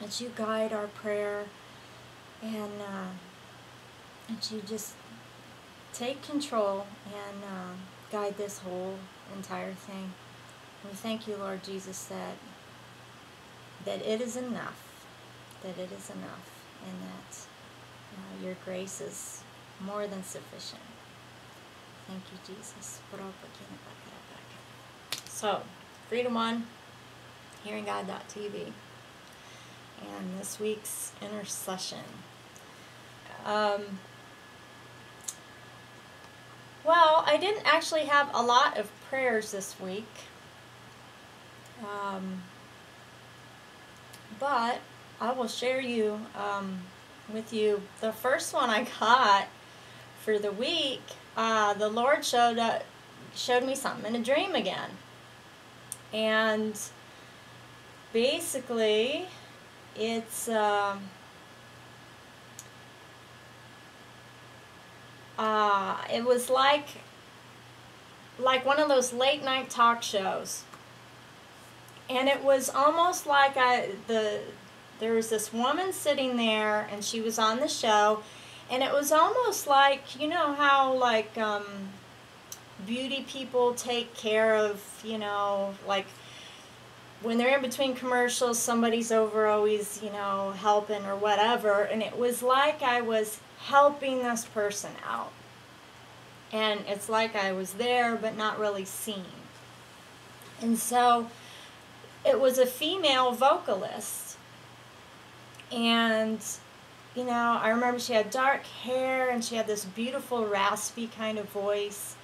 that you guide our prayer and uh, that you just take control and uh, guide this whole entire thing. We thank you, Lord Jesus, that that it is enough, that it is enough, and that uh, your grace is more than sufficient. Thank you, Jesus. So, Freedom One, HearingGod.tv, and this week's intercession. Um, well, I didn't actually have a lot of prayers this week. Um, but I will share you um, with you the first one I got for the week. Uh, the Lord showed up, showed me something in a dream again, and basically, it's. Um, uh, it was like like one of those late night talk shows and it was almost like I the there was this woman sitting there and she was on the show and it was almost like you know how like um, beauty people take care of you know like when they're in between commercials somebody's over always you know helping or whatever and it was like I was helping this person out and it's like I was there but not really seen and so it was a female vocalist. And, you know, I remember she had dark hair and she had this beautiful raspy kind of voice.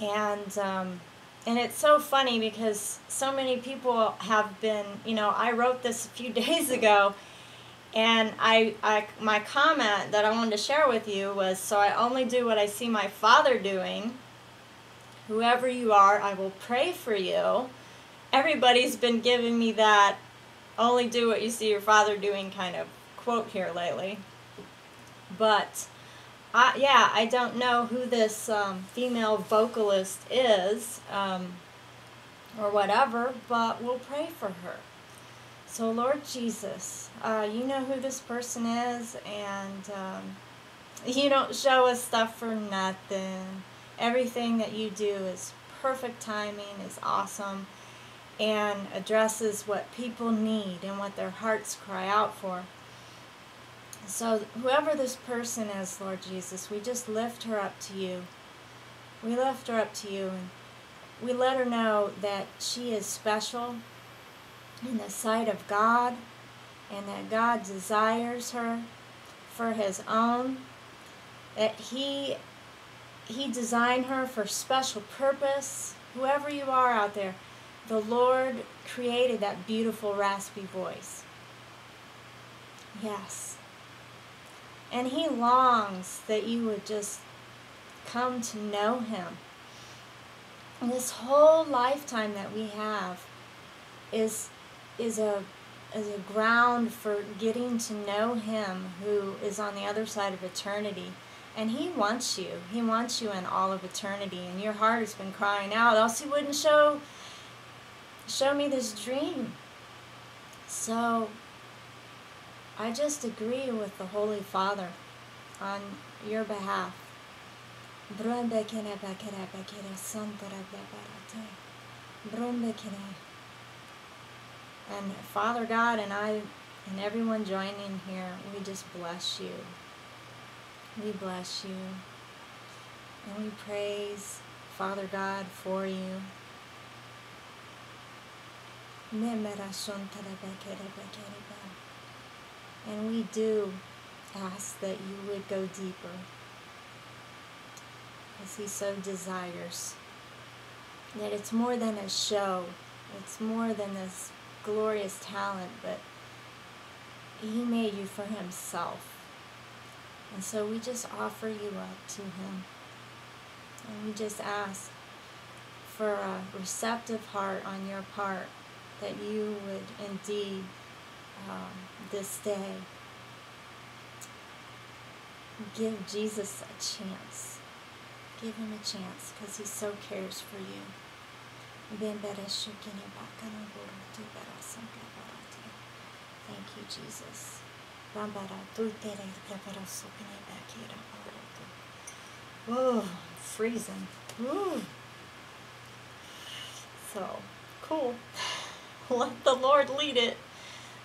And, um, and it's so funny because so many people have been, you know, I wrote this a few days ago and I, I, my comment that I wanted to share with you was, so I only do what I see my father doing. Whoever you are, I will pray for you everybody's been giving me that only do what you see your father doing kind of quote here lately. But, I, yeah, I don't know who this um, female vocalist is um, or whatever, but we'll pray for her. So, Lord Jesus, uh, you know who this person is, and um, you don't show us stuff for nothing. Everything that you do is perfect timing, is awesome and addresses what people need and what their hearts cry out for. So, whoever this person is, Lord Jesus, we just lift her up to you. We lift her up to you and we let her know that she is special in the sight of God and that God desires her for his own that he he designed her for special purpose whoever you are out there the Lord created that beautiful raspy voice. Yes. And He longs that you would just come to know Him. And this whole lifetime that we have is, is, a, is a ground for getting to know Him who is on the other side of eternity. And He wants you. He wants you in all of eternity. And your heart has been crying out, else He wouldn't show show me this dream. So I just agree with the Holy Father on your behalf. And Father God and I and everyone joining here, we just bless you. We bless you. And we praise Father God for you. And we do ask that you would go deeper as he so desires. That it's more than a show, it's more than this glorious talent, but he made you for himself. And so we just offer you up to him. And we just ask for a receptive heart on your part that you would indeed um, this day give Jesus a chance. Give him a chance because he so cares for you. Thank you, Jesus. Oh, freezing. Ooh. So, cool. Let the Lord lead it.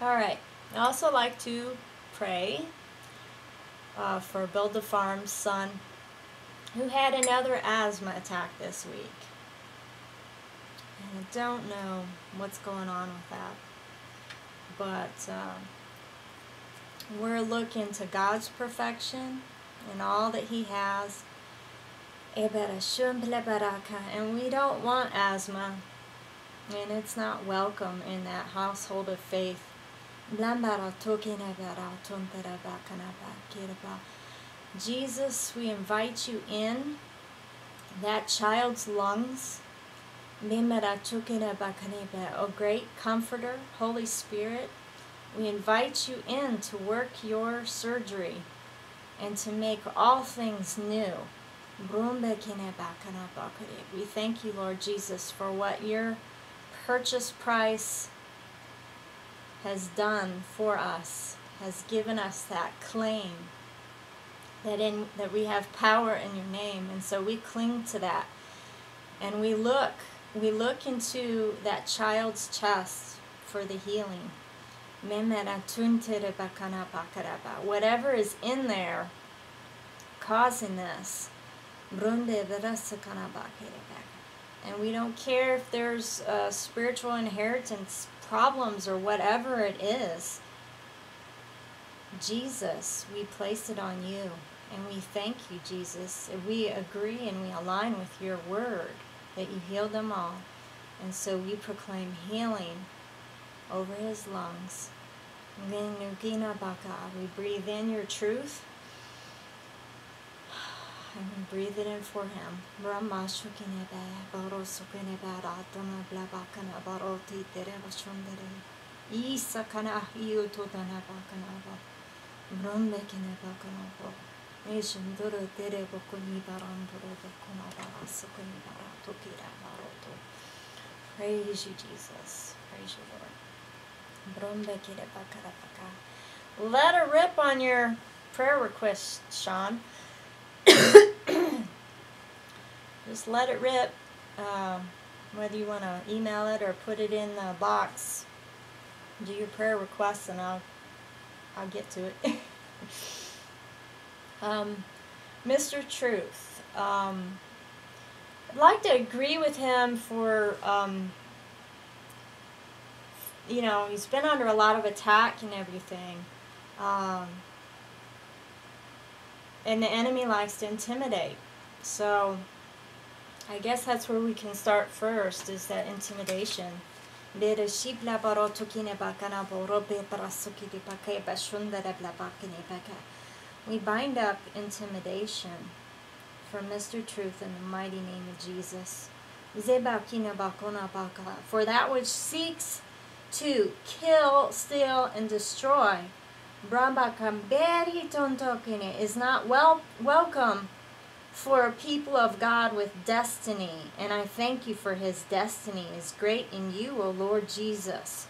All right. I also like to pray uh, for Build the Farm's son who had another asthma attack this week. And I don't know what's going on with that. But uh, we're looking to God's perfection and all that He has. And we don't want asthma. And it's not welcome in that household of faith. Jesus, we invite you in that child's lungs. O great comforter, Holy Spirit, we invite you in to work your surgery and to make all things new. We thank you, Lord Jesus, for what your purchase price has done for us, has given us that claim that in that we have power in your name. And so we cling to that. And we look we look into that child's chest for the healing. Whatever is in there causing this and we don't care if there's a spiritual inheritance problems or whatever it is Jesus, we place it on you. And we thank you, Jesus. We agree and we align with your word that you healed them all. And so we proclaim healing over his lungs. We breathe in your truth and breathe it in for him. Isakana Yutodana Bakanaba. Brondekine Bakanabo. Nation Duro Dere Bokuni Barandoro Bokunabara Sukunibara Tokira Baroto. Praise you, Jesus. Praise you, Lord. Brondekine Bakarapaka. Let her rip on your prayer request, Sean. Just let it rip. Um, whether you want to email it or put it in the box do your prayer requests and I'll I'll get to it. um, Mr. Truth. Um, I'd like to agree with him for um, you know he's been under a lot of attack and everything. Um, and the enemy likes to intimidate. So I guess that's where we can start first is that intimidation. We bind up intimidation from Mr. Truth in the mighty name of Jesus. For that which seeks to kill, steal, and destroy is not well welcome for people of God with destiny. And I thank you for his destiny is great in you, O Lord Jesus.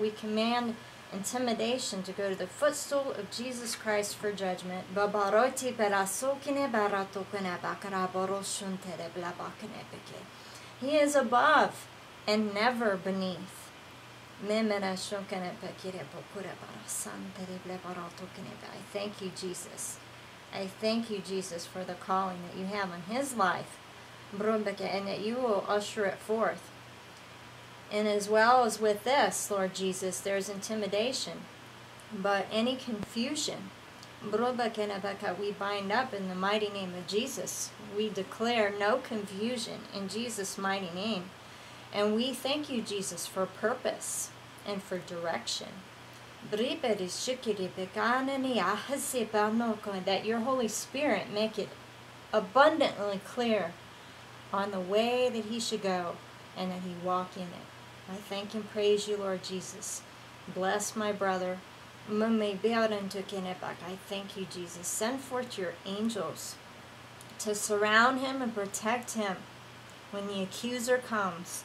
We command intimidation to go to the footstool of Jesus Christ for judgment. He is above and never beneath. I thank you, Jesus. I thank you, Jesus, for the calling that you have on his life, and that you will usher it forth. And as well as with this, Lord Jesus, there's intimidation, but any confusion, we bind up in the mighty name of Jesus. We declare no confusion in Jesus' mighty name. And we thank you, Jesus, for purpose. and for direction. That your Holy Spirit make it abundantly clear on the way that he should go and that he walk in it. I thank and praise you, Lord Jesus. Bless my brother. I thank you, Jesus. Send forth your angels to surround him and protect him when the accuser comes.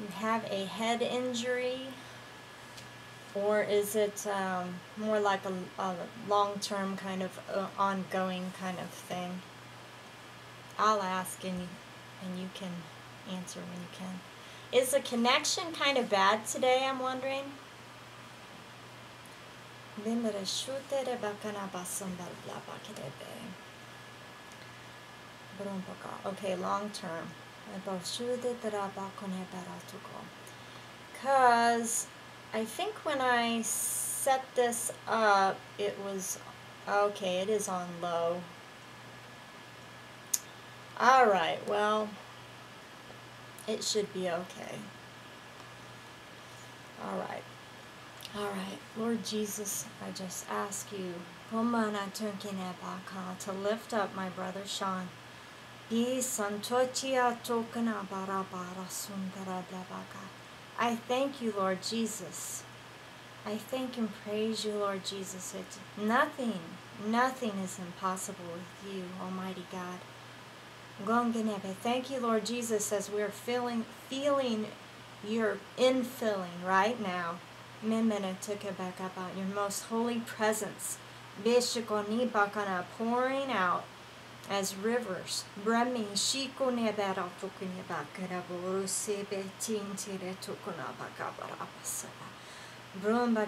you have a head injury, or is it um, more like a, a long term kind of uh, ongoing kind of thing? I'll ask and you, and you can answer when you can. Is the connection kind of bad today, I'm wondering? Okay, long term. Because I think when I set this up, it was okay, it is on low. Alright, well, it should be okay. Alright. Alright, Lord Jesus, I just ask you to lift up my brother Sean. I thank you, Lord Jesus. I thank and praise you, Lord Jesus. It's nothing, nothing is impossible with you, Almighty God. Thank you, Lord Jesus, as we're feeling feeling your infilling right now. Your most holy presence. Pouring out as rivers. Brahmi shiko nebera tukuni bakara boru sebe tintire tukuna bakabarapasaba. Brumba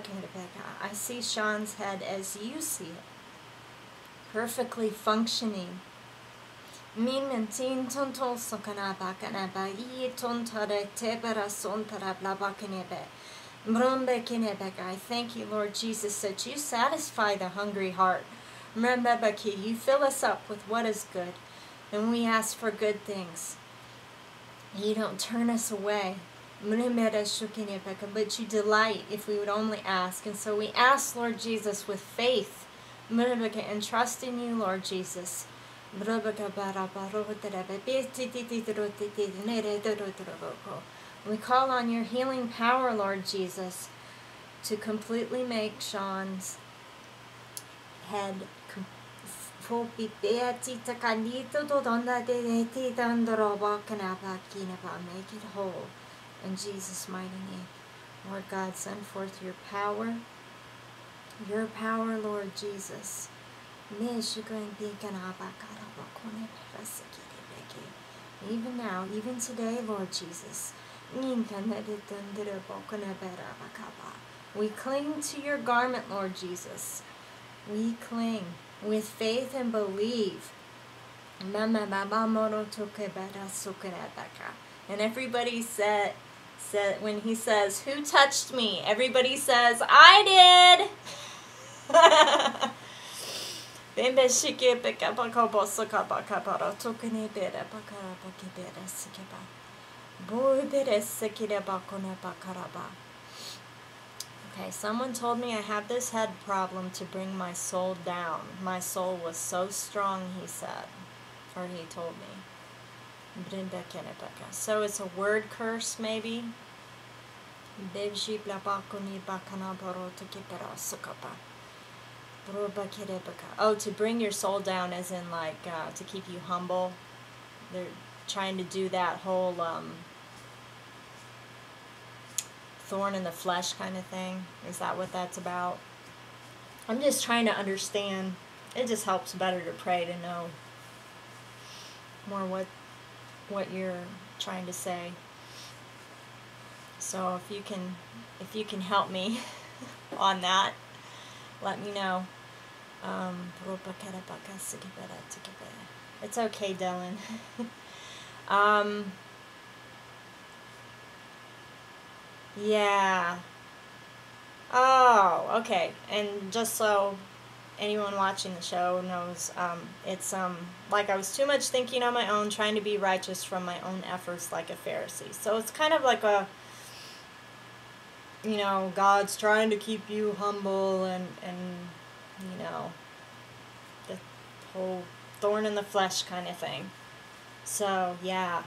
I see Sean's head as you see it, perfectly functioning. Minmentin tontol sokana bakana ba i tontare tebera sontara blabakanebe. I thank you, Lord Jesus, that you satisfy the hungry heart. Remember, you fill us up with what is good, and we ask for good things. You don't turn us away. But you delight if we would only ask. And so we ask, Lord Jesus, with faith and trust in you, Lord Jesus. We call on your healing power, Lord Jesus, to completely make Sean's head Make it whole. In Jesus' mighty name. Lord God, send forth your power. Your power, Lord Jesus. Even now, even today, Lord Jesus. We cling to your garment, Lord Jesus. We cling with faith and believe. And everybody said, said when he says, Who touched me? Everybody says, I did. Okay, someone told me I have this head problem to bring my soul down. My soul was so strong, he said. Or he told me. So it's a word curse, maybe? Oh, to bring your soul down as in like uh, to keep you humble. They're trying to do that whole um, thorn in the flesh kind of thing. Is that what that's about? I'm just trying to understand. It just helps better to pray to know more what what you're trying to say. So if you can, if you can help me on that, let me know. Um, it's okay, Dylan. um, yeah. Oh, okay. And just so anyone watching the show knows, um, it's um, like I was too much thinking on my own, trying to be righteous from my own efforts like a Pharisee. So it's kind of like a, you know, God's trying to keep you humble and, and you know, the whole thorn in the flesh kind of thing. So, yeah.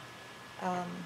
Um,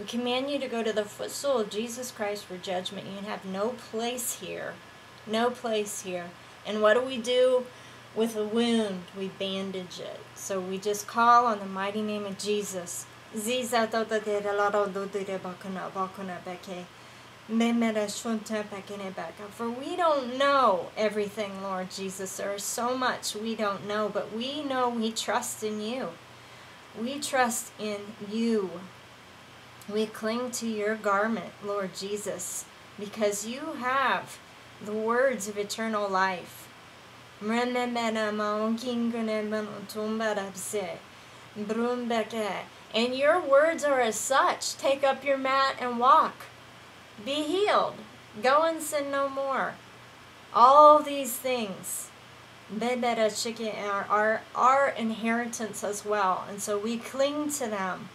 We command you to go to the footstool of Jesus Christ for judgment. You have no place here. No place here. And what do we do with a wound? We bandage it. So we just call on the mighty name of Jesus. For we don't know everything, Lord Jesus. There is so much we don't know, but we know we trust in you. We trust in you. We cling to your garment, Lord Jesus, because you have the words of eternal life. And your words are as such. Take up your mat and walk. Be healed. Go and sin no more. All these things are our, our inheritance as well. And so we cling to them.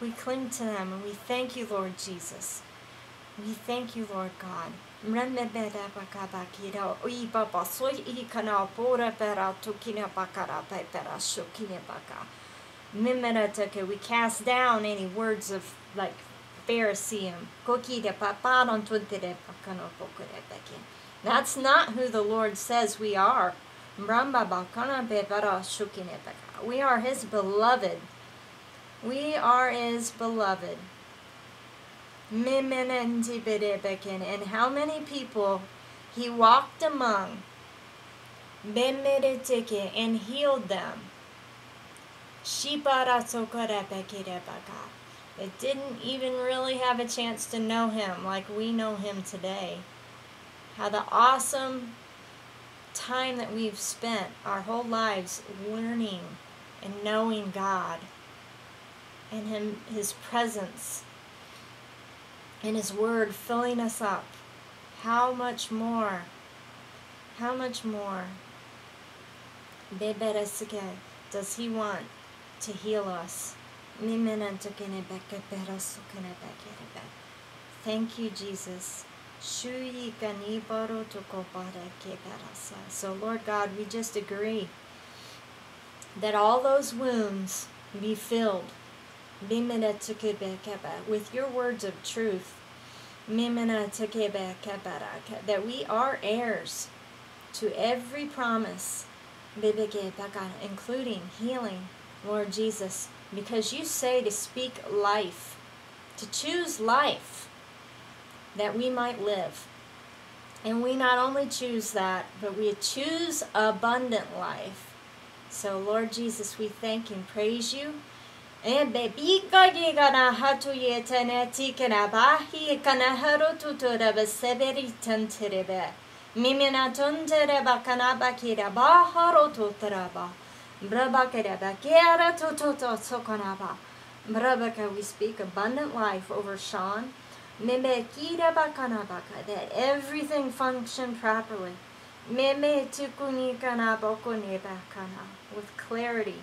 We cling to them and we thank you, Lord Jesus. We thank you, Lord God. We cast down any words of like Phariseeum. That's not who the Lord says we are. We are His beloved. We are His beloved. And how many people He walked among and healed them It didn't even really have a chance to know him like we know him today. How the awesome time that we've spent our whole lives learning and knowing God and him his presence and his word filling us up. How much more? How much more? Does he want to heal us? Thank you, Jesus. So, Lord God, we just agree that all those wounds be filled with your words of truth. That we are heirs to every promise, including healing, Lord Jesus because you say to speak life, to choose life, that we might live. And we not only choose that, but we choose abundant life. So, Lord Jesus, we thank and praise you. And baby gagi gana hatu ye teneti kana bahi kana haro tutura beseberi tenterebe. Mimina tuntereba kana bakira baharo tutraba. Brabaka, we speak abundant life over Sean. That everything function properly. With clarity.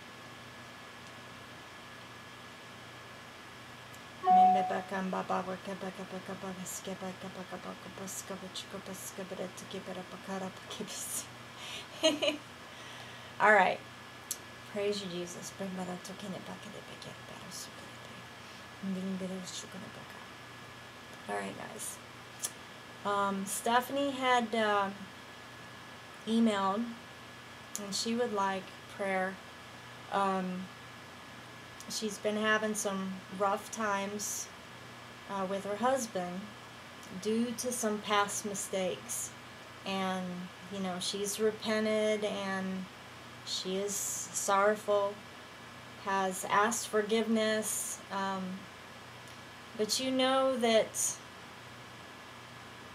All right. Praise you, Jesus. Bring my token at backup better sugar. All right, guys. Um, Stephanie had uh, emailed, and she would like prayer. Um, she's been having some rough times uh, with her husband due to some past mistakes. And, you know, she's repented and she is sorrowful, has asked forgiveness. Um, but you know that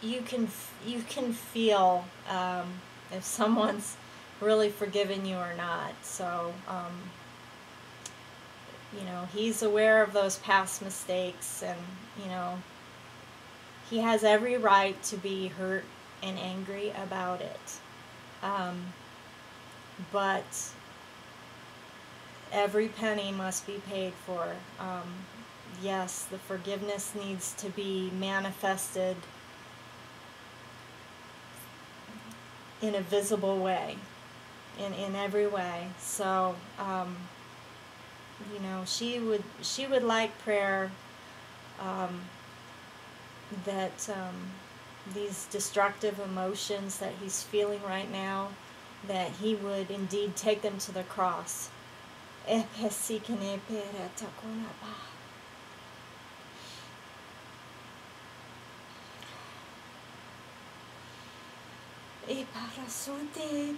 you can you can feel um, if someone's really forgiven you or not. So um, you know he's aware of those past mistakes, and you know he has every right to be hurt and angry about it. Um, but every penny must be paid for. Um, yes, the forgiveness needs to be manifested in a visible way, in, in every way. So, um, you know, she would she would like prayer um, that um, these destructive emotions that he's feeling right now, that he would indeed take them to the cross. E parasute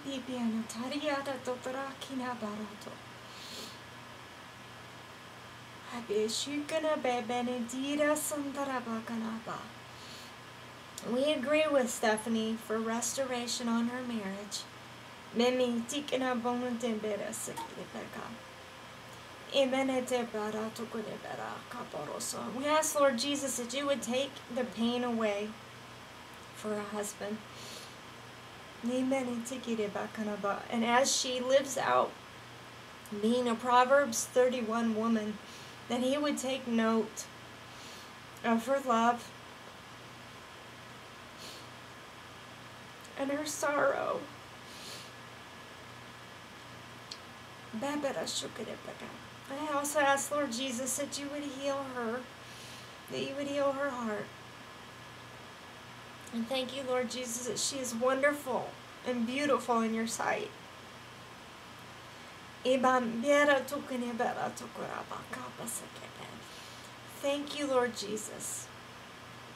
bibiana barato. We agree with Stephanie for restoration on her marriage. We ask, Lord Jesus, that you would take the pain away for her husband. And as she lives out being a Proverbs 31 woman, that he would take note of her love and her sorrow. I also ask, Lord Jesus, that you would heal her, that you would heal her heart. And thank you, Lord Jesus, that she is wonderful and beautiful in your sight. Thank you, Lord Jesus,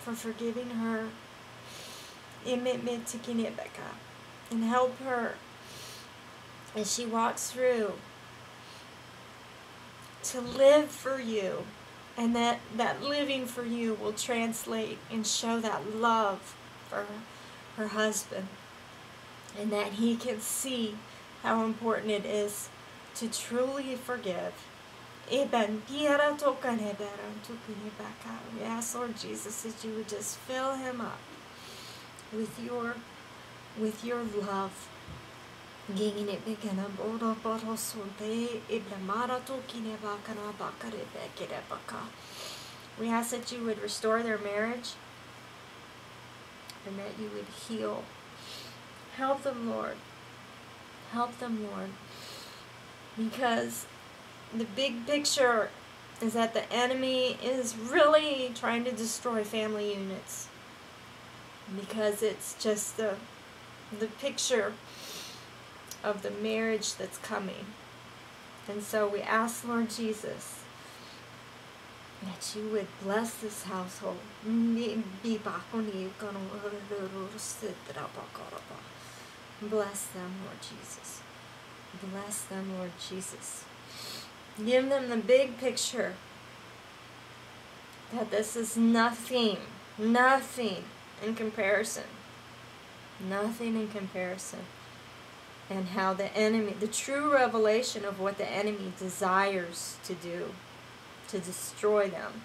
for forgiving her. And help her as she walks through to live for you. And that that living for you will translate and show that love for her husband. And that he can see how important it is to truly forgive. We ask Lord Jesus that you would just fill him up with your with your love. We ask that you would restore their marriage and that you would heal. Help them, Lord. Help them, Lord. Because the big picture is that the enemy is really trying to destroy family units. Because it's just the, the picture of the marriage that's coming. And so we ask, Lord Jesus, that you would bless this household. Bless them, Lord Jesus. Bless them, Lord Jesus. Give them the big picture that this is nothing, nothing in comparison. Nothing in comparison. And how the enemy, the true revelation of what the enemy desires to do to destroy them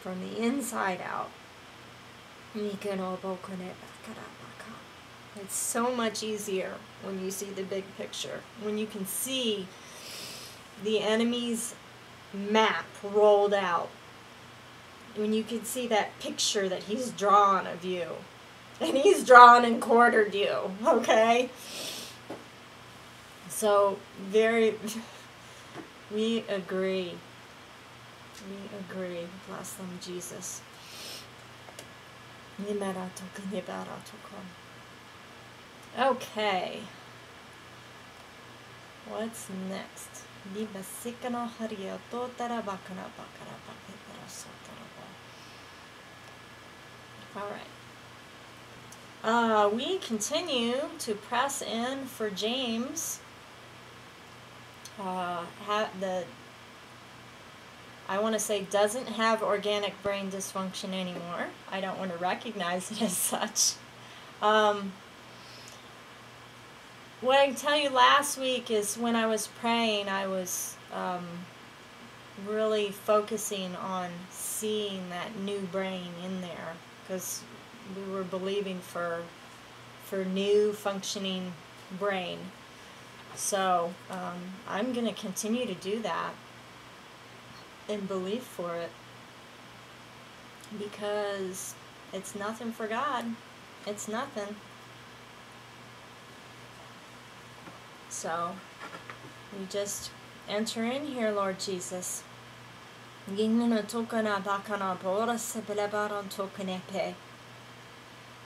from the inside out. It's so much easier when you see the big picture, when you can see the enemy's map rolled out, when you can see that picture that he's drawn of you. And he's drawn and quartered you, okay? So, very, we agree. We agree. Bless them, Jesus. Okay. What's next? All right. Uh, we continue to press in for James. Uh, the I want to say doesn't have organic brain dysfunction anymore. I don't want to recognize it as such. Um, what I can tell you last week is when I was praying, I was um, really focusing on seeing that new brain in there because we were believing for for new functioning brain. So um, I'm going to continue to do that and believe for it because it's nothing for God. It's nothing. So we just enter in here, Lord Jesus.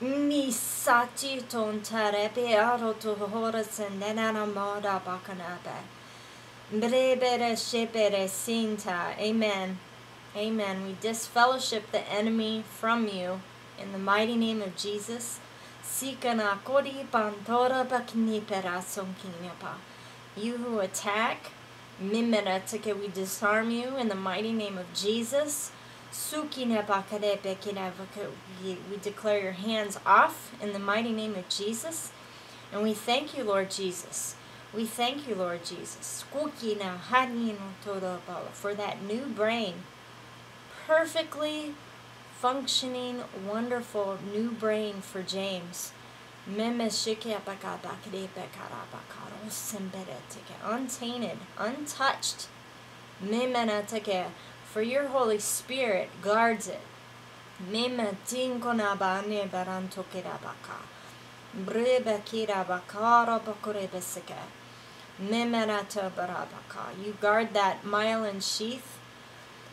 Mi sati ton tarepe aro to horas and denana moda bakanabe. Brebere shepere sinta. Amen. Amen. We disfellowship the enemy from you in the mighty name of Jesus. Sikana kori pantora baknipera sonkinyapa. You who attack, mimera tike we disarm you in the mighty name of Jesus. We declare your hands off in the mighty name of Jesus. And we thank you, Lord Jesus. We thank you, Lord Jesus, for that new brain. Perfectly functioning, wonderful new brain for James. Untainted, untouched for your Holy Spirit guards it. You guard that myelin sheath.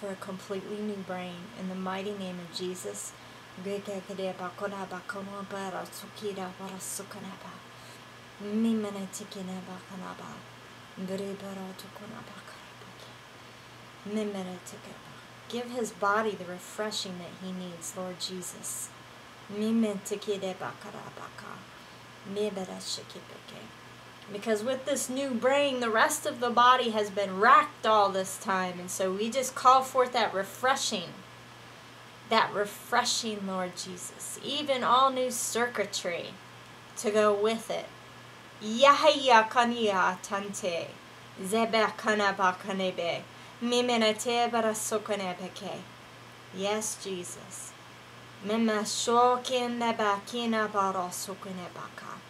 for a completely new brain. In the mighty name of Jesus. Give his body the refreshing that he needs, Lord Jesus. Because with this new brain, the rest of the body has been racked all this time. And so we just call forth that refreshing. That refreshing, Lord Jesus. Even all new circuitry to go with it. Yahya kaniya tante. Zebe kanaba kanebe. Yes, Jesus. Mema shokin nebakina baro sukune baka.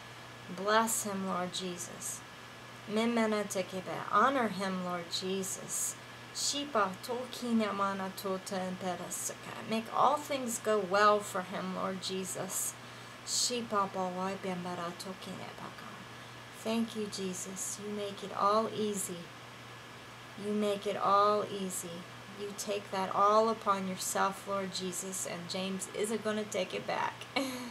Bless him, Lord Jesus. Honor him, Lord Jesus. Shipa tolkina mana tota imperasaka. Make all things go well for him, Lord Jesus. Thank you, Jesus. You make it all easy. You make it all easy. You take that all upon yourself, Lord Jesus, and James isn't going to take it back.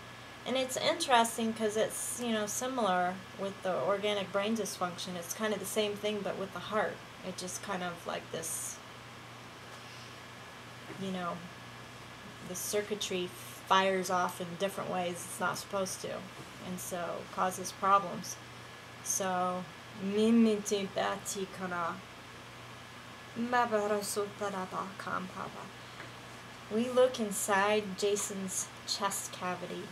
And it's interesting because it's, you know, similar with the organic brain dysfunction. It's kind of the same thing, but with the heart. It just kind of like this, you know, the circuitry fires off in different ways it's not supposed to. And so causes problems. So. We look inside Jason's chest cavity.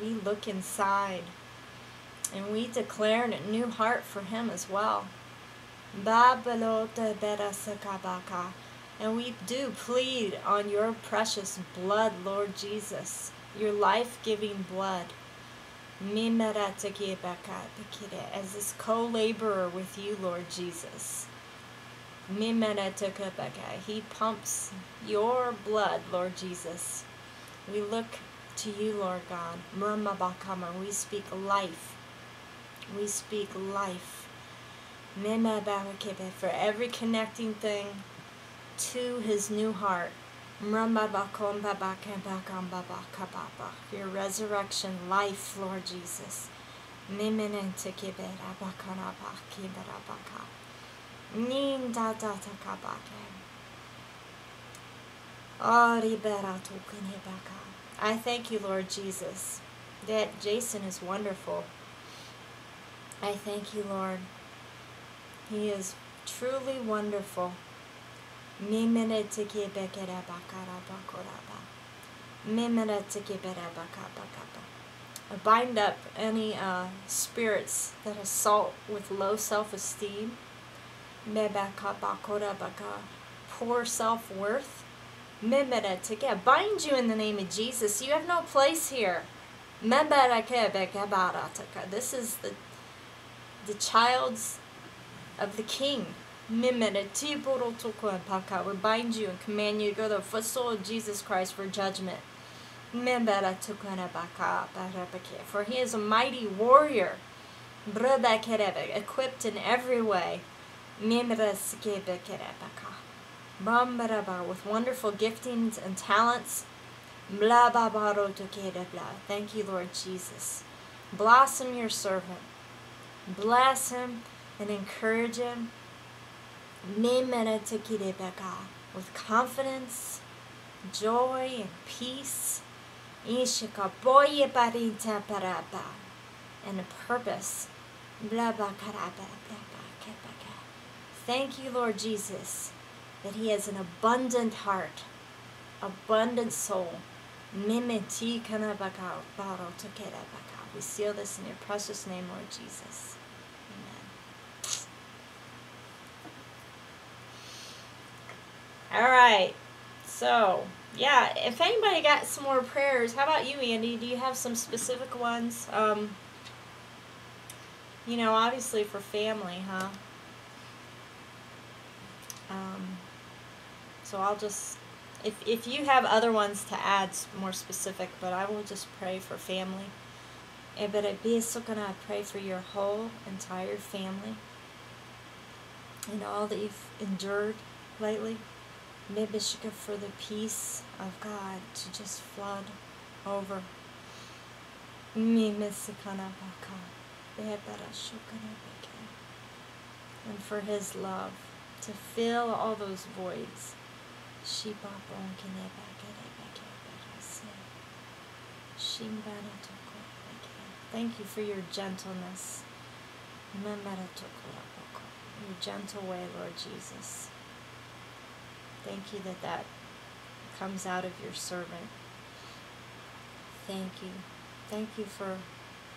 We look inside and we declare a new heart for him as well. And we do plead on your precious blood, Lord Jesus, your life giving blood as this co-laborer with you, Lord Jesus. He pumps your blood, Lord Jesus. We look to you, Lord God. We speak life. We speak life. For every connecting thing to his new heart. Your resurrection life, Lord Jesus. I thank you, Lord Jesus, that Jason is wonderful. I thank you, Lord. He is truly wonderful. Bind up any uh, spirits that assault with low self-esteem, poor self-worth. Bind you in the name of Jesus. You have no place here. This is the, the child's of the king. We bind you and command you to go to the footstool of Jesus Christ for judgment. For he is a mighty warrior, equipped in every way. With wonderful giftings and talents. Thank you, Lord Jesus. Blossom your servant. Bless him and encourage him with confidence, joy, and peace, and a purpose. Thank you, Lord Jesus, that He has an abundant heart, abundant soul. We seal this in your precious name, Lord Jesus. Amen. All right. So, yeah, if anybody got some more prayers, how about you, Andy? Do you have some specific ones? Um, you know, obviously for family, huh? Um, so I'll just, if, if you have other ones to add more specific, but I will just pray for family. And but I so gonna pray for your whole entire family and all that you've endured lately. Mibishka for the peace of God to just flood over. And for his love to fill all those voids. Thank you for your gentleness. Your gentle way, Lord Jesus. Thank you that that comes out of your servant. Thank you. Thank you for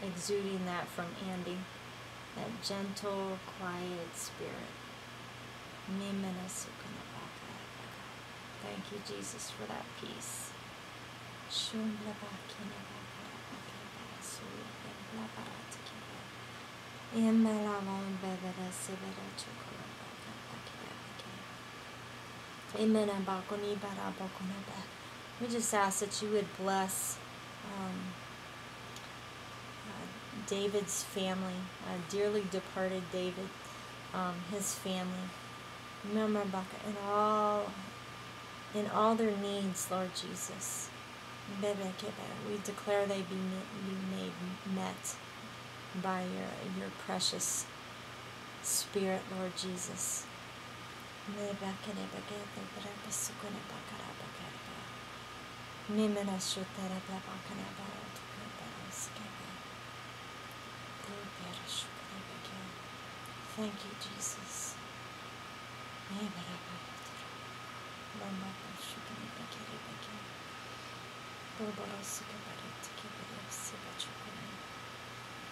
exuding that from Andy. That gentle, quiet spirit. Thank you, Jesus, for that peace. We just ask that you would bless um, uh, David's family, uh, dearly departed David, um, his family. In all, in all their needs, Lord Jesus. We declare they be, made met by your, your precious Spirit, Lord Jesus. Thank you, Jesus.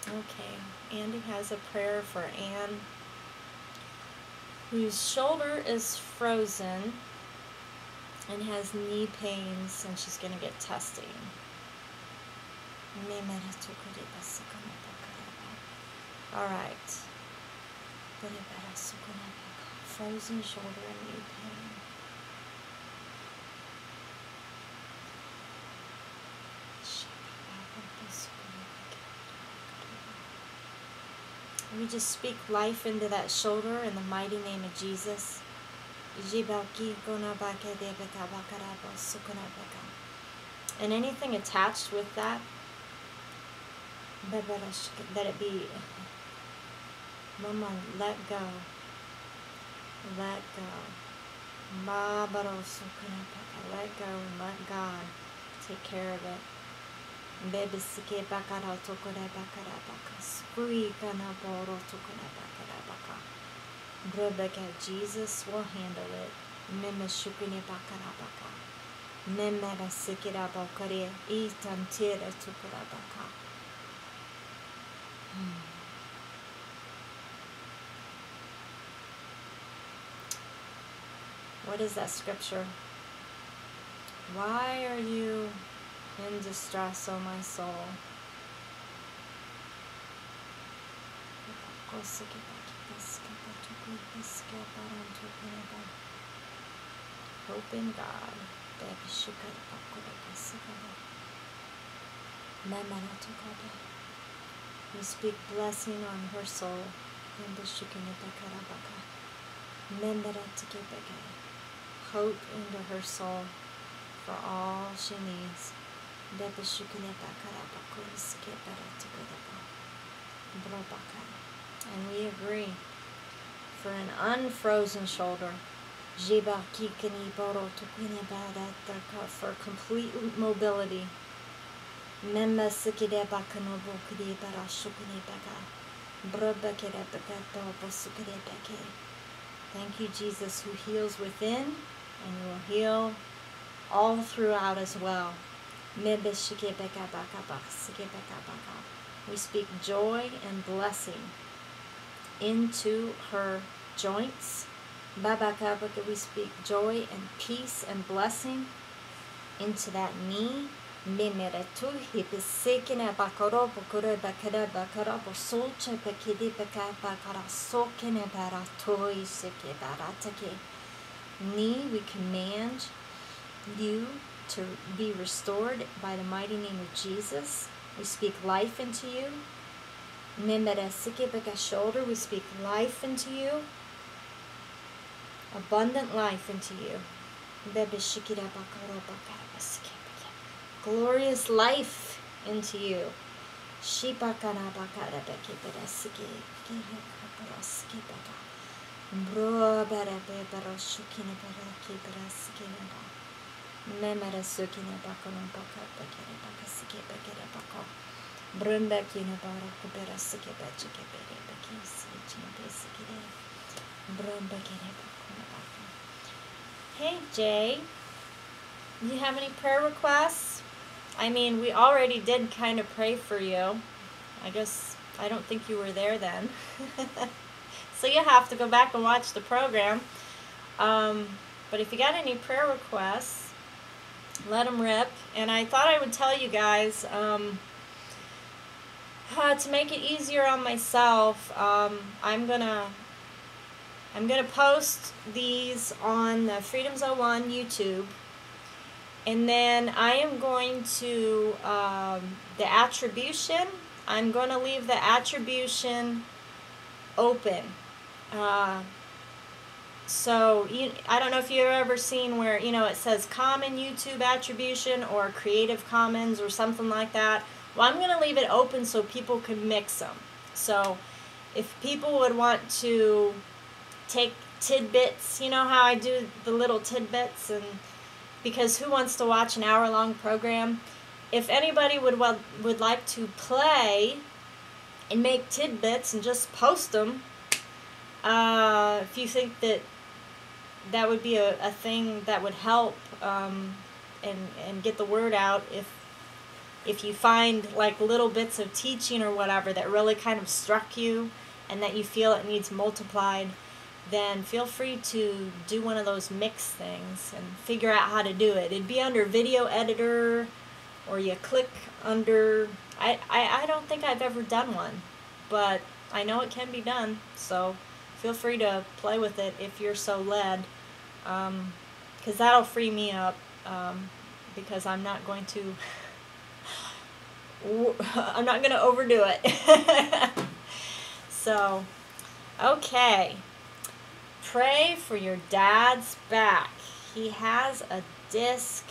Okay, Andy has a prayer for Anne, whose shoulder is frozen and has knee pains, and she's going to get testing. All right. Frozen shoulder and knee pain. We just speak life into that shoulder in the mighty name of Jesus. And anything attached with that, that it be, Mama, let go. Let go. Let go and let God take care of it. Bebe sike bakara tokore bakara baka. Spui kana boro tokore bakara baka. Rebecca, Jesus will handle it. Meme shukune bakara baka. Memera sikira bakare. Itan tira tokora baka. Hmm. What is that scripture? Why are you in distress, O my soul. Hope in God. We speak blessing on her soul. Hope into her soul for all she needs. And we agree for an unfrozen shoulder. For complete mobility. Thank you, Jesus, who heals within and will heal all throughout as well. We speak joy and blessing into her joints. We speak joy and peace and blessing into that knee. Knee, we command you to be restored by the mighty name of Jesus. We speak life into you. shoulder, we speak life into you. Abundant life into you. Glorious life into you. Bro, Brunda be sike. Brunda. Hey Jay, do you have any prayer requests? I mean, we already did kind of pray for you. I guess I don't think you were there then. so you have to go back and watch the program. Um, but if you got any prayer requests, let them rip. And I thought I would tell you guys um, uh, to make it easier on myself. Um, I'm gonna I'm gonna post these on the Freedoms 01 YouTube. And then I am going to, um, the attribution, I'm going to leave the attribution open. Uh, so you, I don't know if you've ever seen where, you know, it says common YouTube attribution or Creative Commons or something like that. Well, I'm going to leave it open so people can mix them. So if people would want to take tidbits, you know how I do the little tidbits and because who wants to watch an hour long program? If anybody would well, would like to play and make tidbits and just post them, uh, if you think that that would be a, a thing that would help um, and and get the word out if if you find like little bits of teaching or whatever that really kind of struck you and that you feel it needs multiplied then feel free to do one of those mix things and figure out how to do it. It'd be under video editor or you click under, I, I, I don't think I've ever done one, but I know it can be done, so feel free to play with it if you're so led, because um, that'll free me up, um, because I'm not going to, I'm not going to overdo it. so, okay. Pray for your dad's back. He has a disc.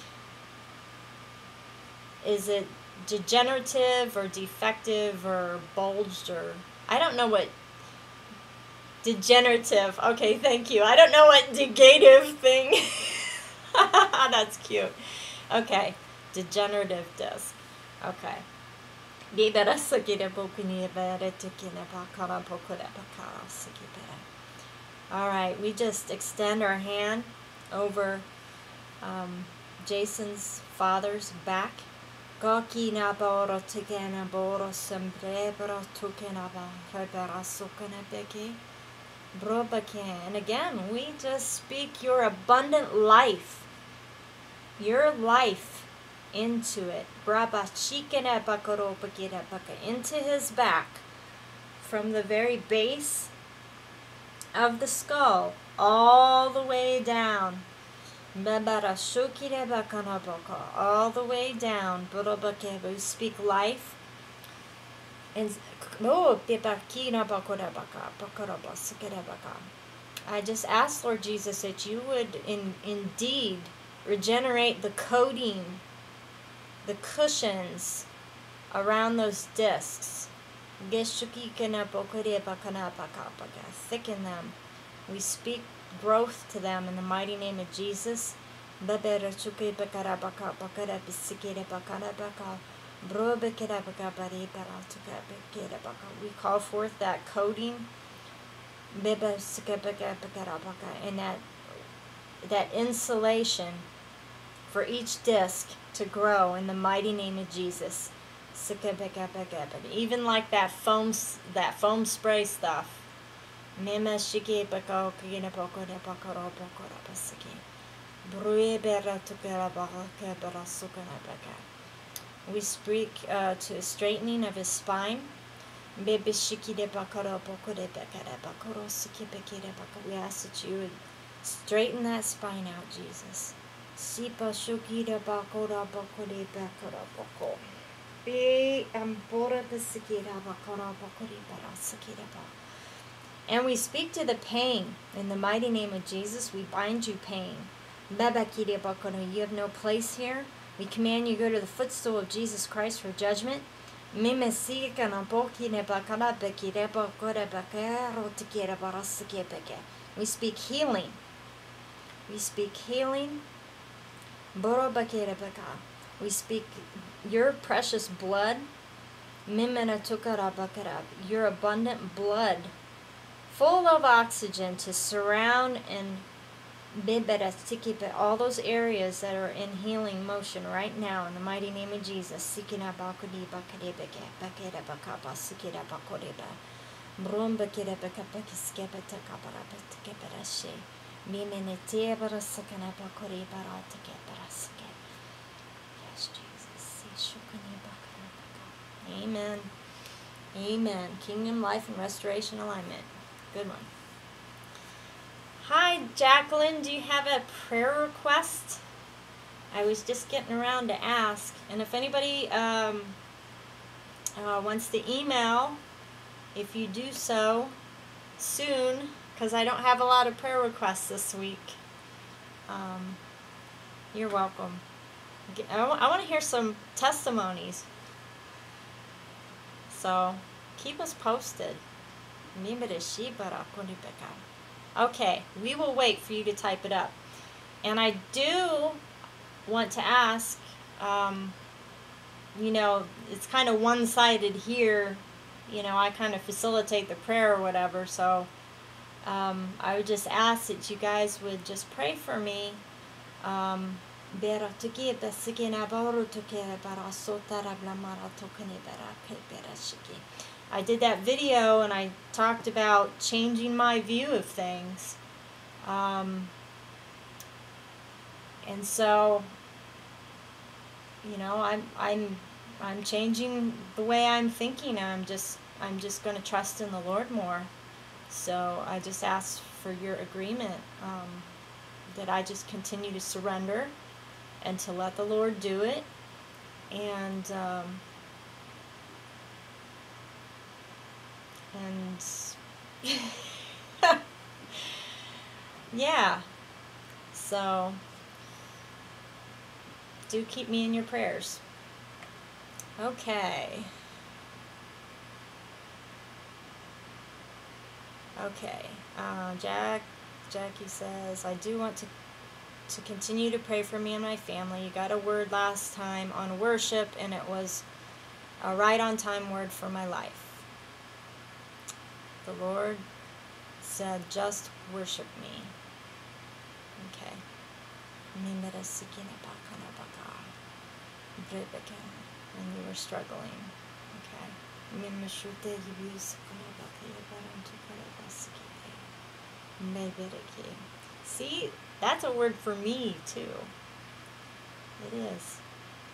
Is it degenerative or defective or bulged or I don't know what degenerative. Okay, thank you. I don't know what negative thing. That's cute. Okay, degenerative disc. Okay. All right, we just extend our hand over um, Jason's father's back. And again, we just speak your abundant life, your life into it. Into his back from the very base of the skull all the way down. All the way down. We speak life. And I just ask, Lord Jesus, that you would in, indeed regenerate the coating, the cushions around those discs Thicken them. We speak growth to them in the mighty name of Jesus. We call forth that coating and that that insulation for each disc to grow in the mighty name of Jesus. Even like that foam, that foam spray stuff. We speak uh, to straightening of his spine. We ask that you would straighten that spine out, Jesus. And we speak to the pain. In the mighty name of Jesus, we bind you pain. You have no place here. We command you go to the footstool of Jesus Christ for judgment. We speak healing. We speak healing. We speak your precious blood, your abundant blood, full of oxygen to surround and all those areas that are in healing motion right now in the mighty name of Jesus. Amen. Amen. Kingdom, life, and restoration alignment. Good one. Hi, Jacqueline. Do you have a prayer request? I was just getting around to ask. And if anybody um, uh, wants to email, if you do so soon, because I don't have a lot of prayer requests this week, um, you're welcome. I, I want to hear some testimonies. So keep us posted. Okay, we will wait for you to type it up. And I do want to ask, um, you know, it's kind of one sided here. You know, I kind of facilitate the prayer or whatever. So um, I would just ask that you guys would just pray for me. Um, I did that video and I talked about changing my view of things. Um, and so, you know, I'm I'm I'm changing the way I'm thinking. I'm just I'm just going to trust in the Lord more. So I just ask for your agreement um, that I just continue to surrender and to let the Lord do it. And um, and yeah. So do keep me in your prayers. Okay. Okay. Uh, jack jackie says i do want to to continue to pray for me and my family. You got a word last time on worship and it was a right on time word for my life the Lord said, just worship me. Okay. And you were struggling. Okay. See, that's a word for me too. It is.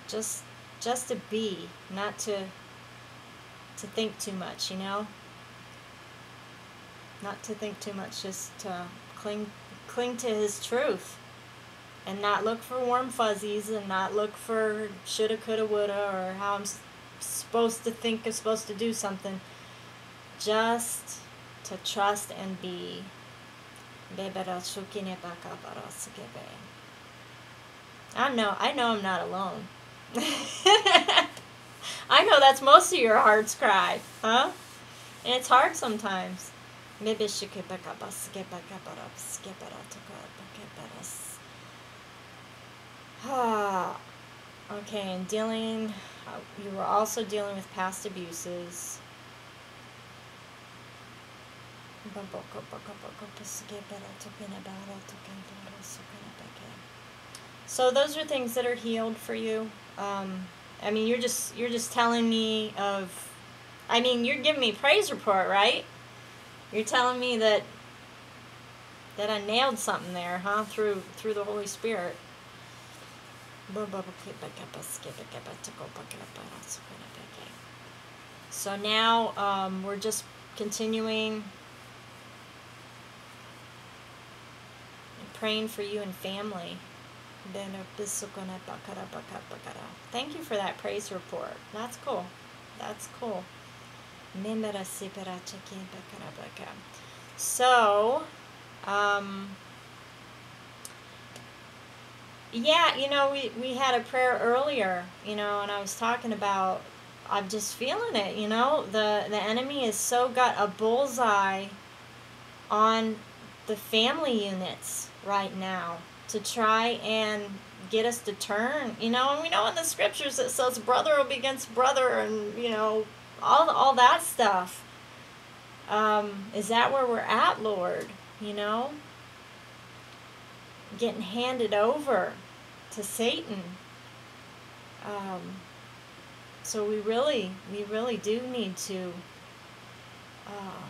Just just to be, not to to think too much, you know? Not to think too much, just to cling cling to his truth and not look for warm fuzzies and not look for shoulda, coulda, woulda or how I'm supposed to think I'm supposed to do something. Just to trust and be. I know, I know I'm not alone. I know that's most of your heart's cry, huh? And it's hard sometimes. Maybe she could back up us, get back up, up, skip back up us. Ah, okay, and dealing, you were also dealing with past abuses. So those are things that are healed for you. Um, I mean, you're just you're just telling me of. I mean, you're giving me praise report, right? You're telling me that that I nailed something there, huh? Through through the Holy Spirit. So now um, we're just continuing praying for you and family. Thank you for that praise report. That's cool. That's cool. So, um, yeah, you know, we, we had a prayer earlier, you know, and I was talking about, I'm just feeling it, you know, the, the enemy has so got a bullseye on the family units right now to try and get us to turn, you know, and we know in the scriptures it says brother will be against brother and, you know, all all that stuff. Um, is that where we're at, Lord? You know? getting handed over to Satan. Um, so we really, we really do need to uh,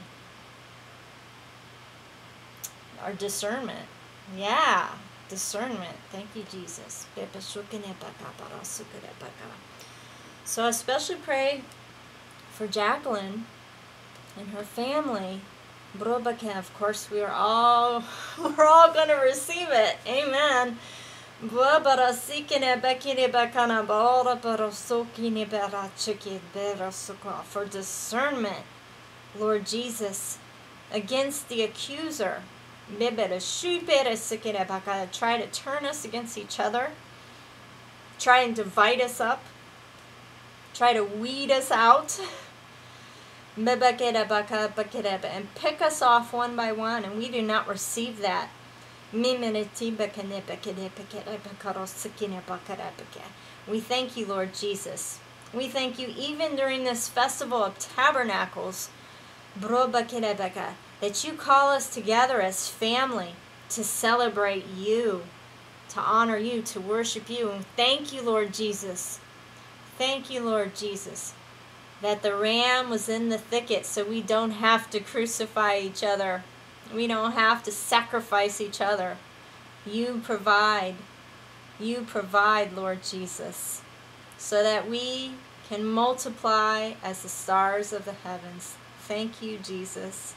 our discernment. Yeah, discernment. Thank you, Jesus. So I especially pray for Jacqueline and her family. Of course, we are all we're all gonna receive it. Amen. For discernment, Lord Jesus, against the accuser try to turn us against each other, try and divide us up, try to weed us out, and pick us off one by one, and we do not receive that. We thank you, Lord Jesus. We thank you even during this festival of tabernacles that you call us together as family to celebrate you, to honor you, to worship you. And thank you, Lord Jesus. Thank you, Lord Jesus, that the ram was in the thicket so we don't have to crucify each other. We don't have to sacrifice each other. You provide. You provide, Lord Jesus, so that we can multiply as the stars of the heavens. Thank you, Jesus.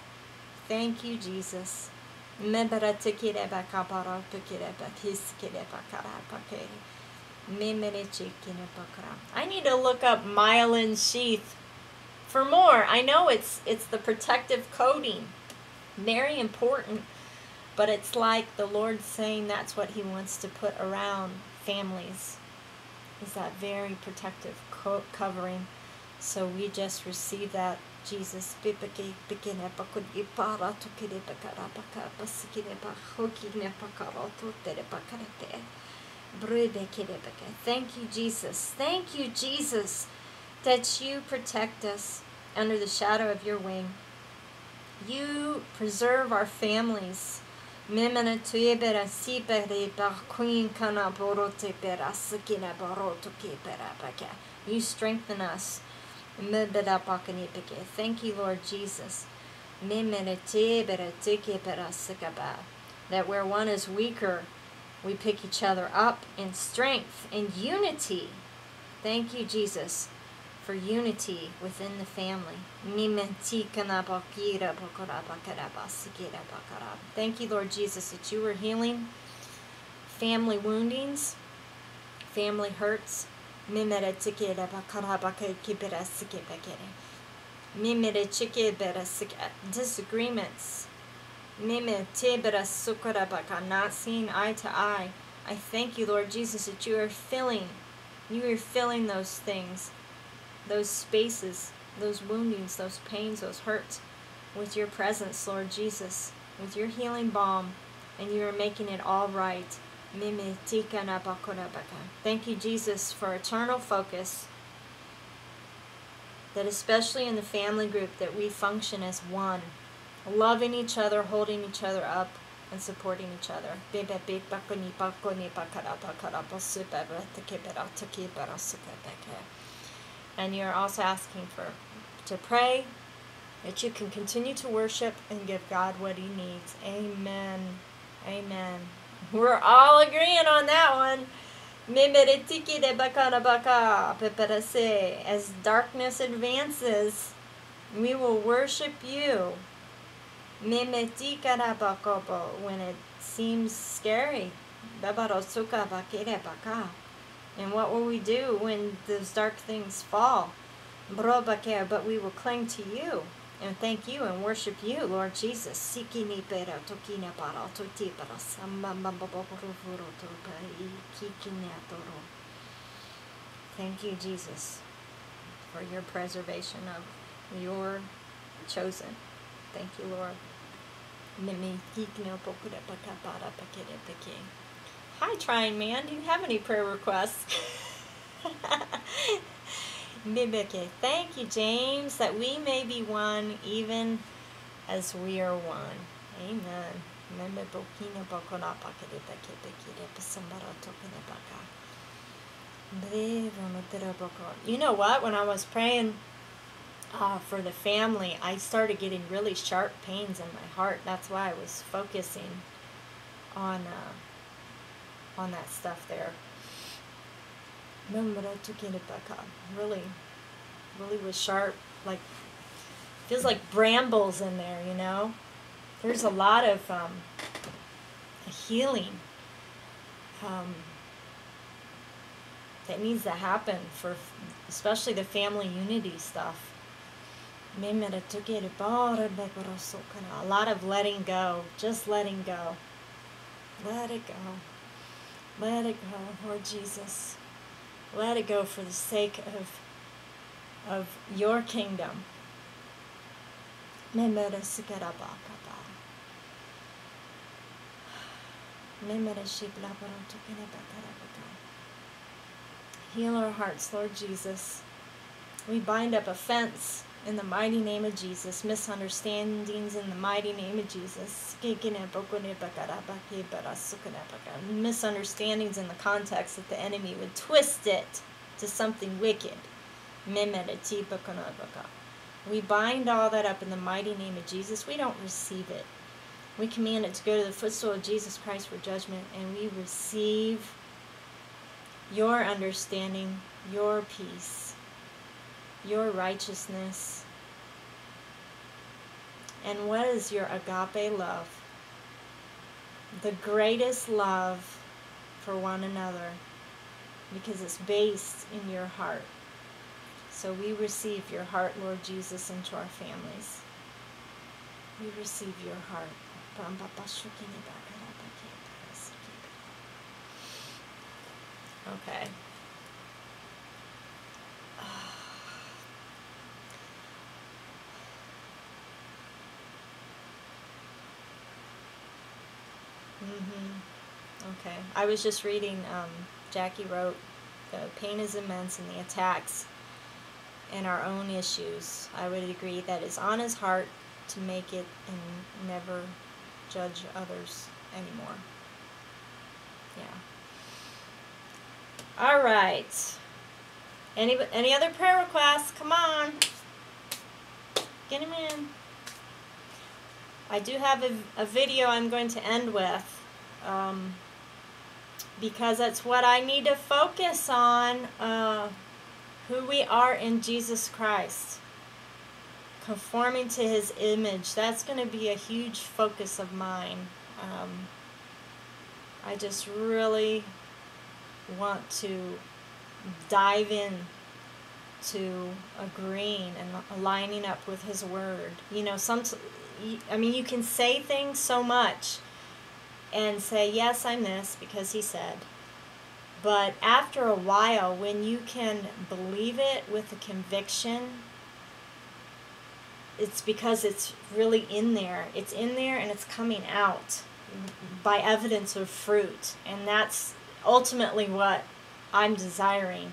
Thank you, Jesus. I need to look up myelin sheath for more. I know it's it's the protective coating. Very important. But it's like the Lord saying that's what he wants to put around families. Is that very protective co covering. So we just receive that Jesus Thank you, Jesus. Thank you, Jesus, that you protect us under the shadow of your wing. You preserve our families. You strengthen us. Thank you, Lord Jesus. That where one is weaker, we pick each other up in strength, and unity. Thank you, Jesus, for unity within the family. Thank you, Lord Jesus, that you are healing family woundings, family hurts, disagreements. Mime tebera sukara baka not seeing eye to eye. I thank you, Lord Jesus, that you are filling, you are filling those things, those spaces, those woundings, those pains, those hurts, with your presence, Lord Jesus, with your healing balm, and you are making it all right. Thank you, Jesus, for eternal focus. That especially in the family group that we function as one, loving each other, holding each other up, and supporting each other. And you're also asking for to pray that you can continue to worship and give God what he needs. Amen. Amen. We're all agreeing on that one. As darkness advances, we will worship you. When it seems scary. And what will we do when those dark things fall? But we will cling to you and thank you and worship you, Lord Jesus. Thank you, Jesus, for your preservation of your chosen. Thank you, Lord. Hi, trying man. Do you have any prayer requests? Thank you, James, that we may be one even as we are one. Amen. You know what? When I was praying uh, for the family, I started getting really sharp pains in my heart. That's why I was focusing on uh, on that stuff there. Really, really was sharp. Like feels like brambles in there. You know, there's a lot of um, healing um, that needs to happen for, especially the family unity stuff. A lot of letting go, just letting go. Let it go. Let it go, Lord Jesus. Let it go for the sake of, of your kingdom. Heal our hearts, Lord Jesus. We bind up offense in the mighty name of Jesus, misunderstandings in the mighty name of Jesus, misunderstandings in the context that the enemy would twist it to something wicked. We bind all that up in the mighty name of Jesus. We don't receive it. We command it to go to the footstool of Jesus Christ for judgment, and we receive your understanding, your peace, your righteousness. And what is your agape love? The greatest love for one another because it's based in your heart. So we receive your heart, Lord Jesus, into our families. We receive your heart. Okay. Ah. Mm-hmm. Okay. I was just reading, um, Jackie wrote, the pain is immense and the attacks and our own issues. I would agree that it's on his heart to make it and never judge others anymore. Yeah. All right. Any any other prayer requests? Come on. Get them in. I do have a, a video I'm going to end with um, because that's what I need to focus on uh, who we are in Jesus Christ. Conforming to his image. That's going to be a huge focus of mine. Um, I just really want to dive in to agreeing and aligning up with his word. You know, some I mean you can say things so much and say, "Yes, I'm this because he said." But after a while when you can believe it with a conviction, it's because it's really in there. It's in there and it's coming out by evidence of fruit. And that's ultimately what I'm desiring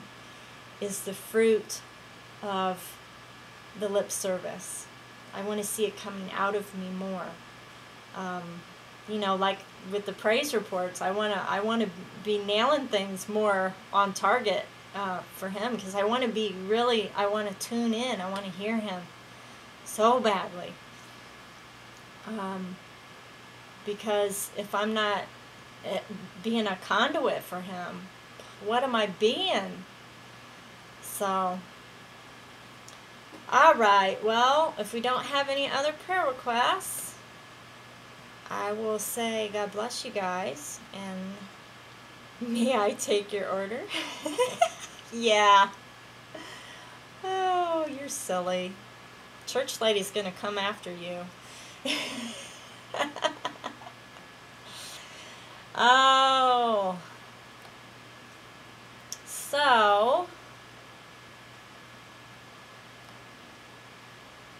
is the fruit of the lip service. I want to see it coming out of me more. Um, you know, like with the praise reports, I wanna I want to be nailing things more on target uh, for him because I want to be really I want to tune in. I want to hear him so badly. Um, because if I'm not Eh, being a conduit for him. What am I being? So, all right. Well, if we don't have any other prayer requests, I will say God bless you guys and may I take your order? yeah. Oh, you're silly. Church lady's going to come after you. Oh. So,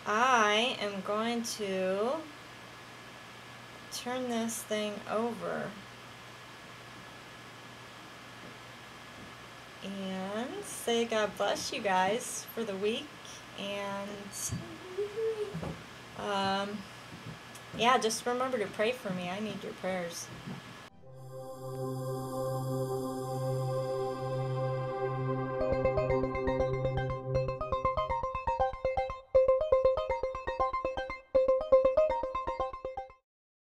I am going to turn this thing over and say God bless you guys for the week and um, yeah, just remember to pray for me. I need your prayers.